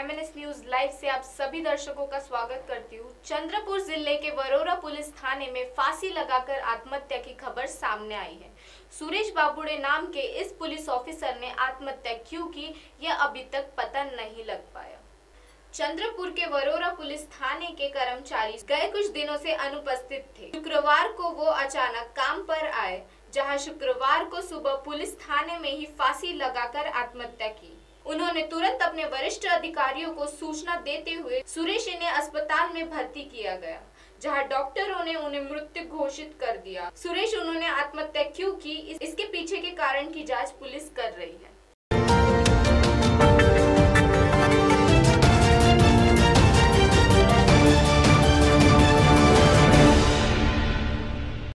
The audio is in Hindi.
एमएनएस न्यूज़ लाइव से आप सभी दर्शकों का स्वागत करती हूँ। चंद्रपुर ज़िले के वरोरा पुलिस थाने में फांसी लगाकर आत्महत्या की खबर सामने आई है। सुरेश बाबुड़े नाम के इस पुलिस ऑफिसर ने आत्महत्या क्यों की, यह अभी तक पता नहीं लग पाया। चंद्रपुर के वरोरा पुलिस थाने के कर्मचारी गए कुछ दिनों से अनुपस्थित थे। शुक्रवार को वो अचानक काम पर आए। जहाँ शुक्रवार को सुबह पुलिस थाने में ही फांसी लगाकर आत्महत्या की। उन्होंने तुरंत अपने वरिष्ठ अधिकारियों को सूचना देते हुए सुरेश इन्हें अस्पताल में भर्ती किया गया, जहाँ डॉक्टरों ने उन्हें मृत्यु घोषित कर दिया। सुरेश, उन्होंने आत्महत्या क्यों की? इसके पीछे के कारण की जाँच पुलिस कर रही है।